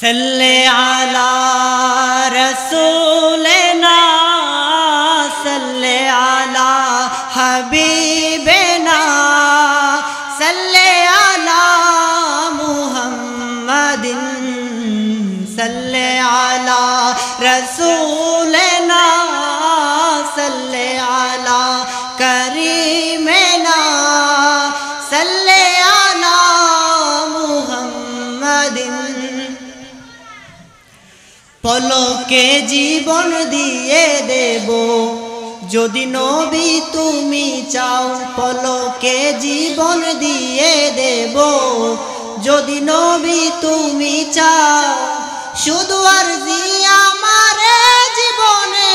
सल्ले आला জীবন দিয়ে দেব। যদি নবী তুমি চাও পলকে জীবন দিয়ে দেব। যদি নবী তুমি চাও শুধু আর আমার জীবনে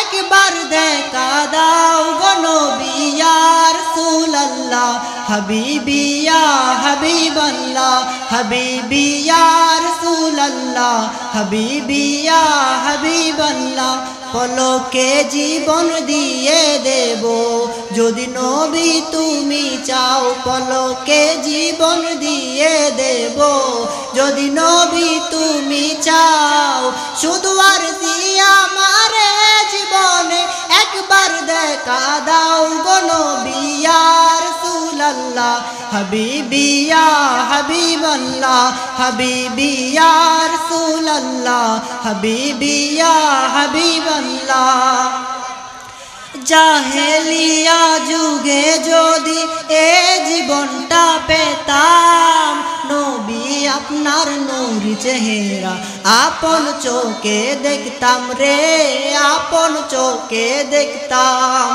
একবার দেখা দাও গনবিয়ার সুলাল্লাহ হাবিবিয়া হাবিবাল্লাহ হাবিবিয়া রসুলাল্লাহ হাবিবিয়া হাবিবাল্লাহ, পলকে জীবন দিয়ে দেব। যদি নবী তুমি চাও, পলকে জীবন দিয়ে দেব। যদি নবী তুমি চাও, শুধু আর আমার জীবনে একবার দেখা দাও গো নবিয়ার সুলাল্লাহ হাবিবিয়া হাবিবাল্লাহ হাবিবিয়া রসুলাল্লাহ হাবিবিয়া হাবিবাল্লাহ। জাহেলিয়া যুগে যদি এ জীবনটা পেতাম, নবী আপনার নূরি চেহারা আপন চোখে দেখতাম রে, আপন চোখে দেখতাম।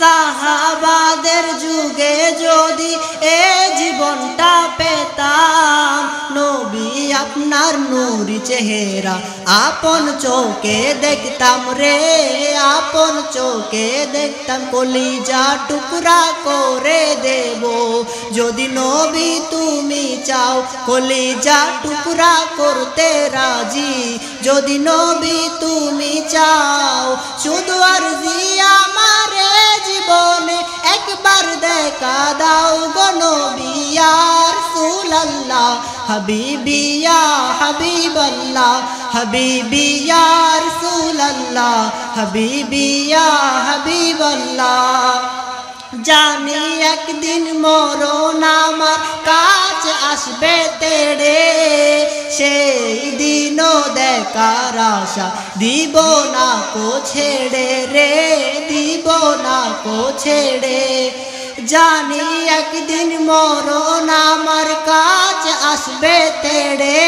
সাহাবাদের যুগে যদি এ জীবনটা পেতাম, নবী আপনার নূরি চেহারা আপন চোখে দেখতাম রে, আপন চোখে দেখতাম কলিজা টুকরা করে দেব। যদি নবী তুমি চাও কলিজা টুকরা করতে রাজি, যদি নবী তুমি চাও হাবিবিয়া হাবিবাল্লাহ হাবিবিয়া রসুলাল্লাহ হাবিবিয়া হাবিবাল্লাহ। জানি একদিন মরণ আমার কাজ আসবে তেড়ে, সেই দিনও দেখার আশা দিব না কো ছেড়ে রে, দিব না কো ছেড়ে। জানি একদিন মরণ আমার কাজ আসবে তেড়ে,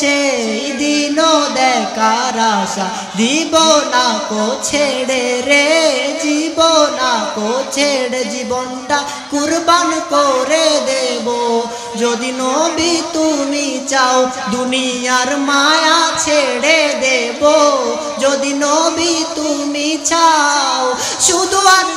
সেই দিনও দেখার আশা। দিব না কো ছেড়ে রে জীব না কো ছেড়ে, জীবনটা কুরবান করে দেব। যদি নবী তুমি চাও, দুনিয়ার মায়া ছেড়ে দেব। যদি নবী তুমি চাও, শুধু আর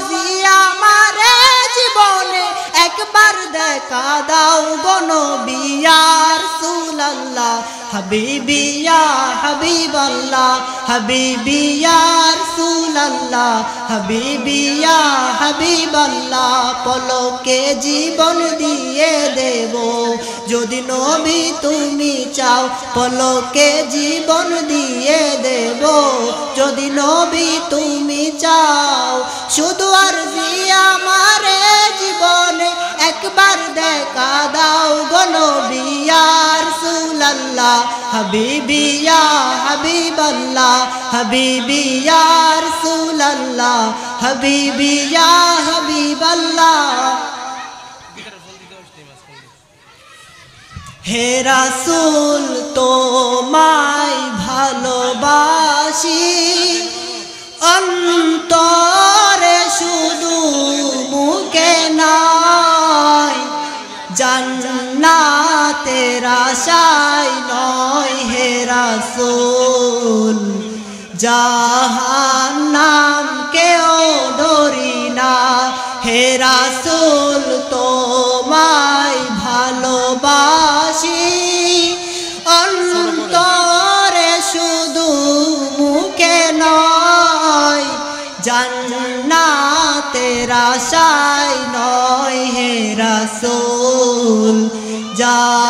একবার দেখা দাও গনবিয়ার সুলাল্লাহ। হাবিবিয়া হাবিবাল্লাহ। হাবিবিয়া রসুলাল্লাহ হাবিবিয়া হাবিবাল্লাহ। পলকে জীবন দিয়ে দেব। যদি নবী তুমি চাও, পলকে জীবন দিয়ে দেব। যদি নবী তুমি চাও, শুধু আর আমারে দেখা দাও গনবিয়ার সুলাল্লাহ। হাবিবিয়া হাবিবাল্লাহ। হাবিবিয়া রসুলাল্লাহ হাবিবিয়া হাবিবাল্লাহ। হে রাসুল তোমায় জান্নাতের আশায় নয় হে রাসুল। জাহান্নাম কেও ডরি না। হে রাসুল, তোমায় ভালোবাসি। অন্তরে শুধু মুখে নয় জান্নাতের আশায় নয় হে রাসূল জাহান্নাম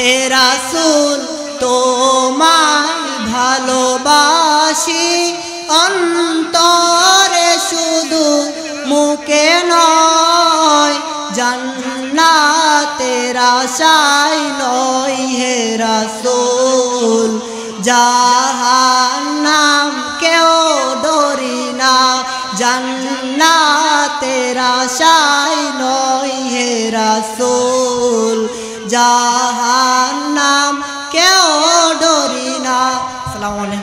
হে রাসুল, তোমায় ভালোবাসি। অন্তরে শুধু মুখে নয়, জান্নাতের আশায় নয় হে রাসুল। জাহান্নাম কেউ ডরি না, জান্নাতের আশায় নয় হে রাসুল। জাহান্নাম কেউ ডরি না। আসসালামু আলাইকুম।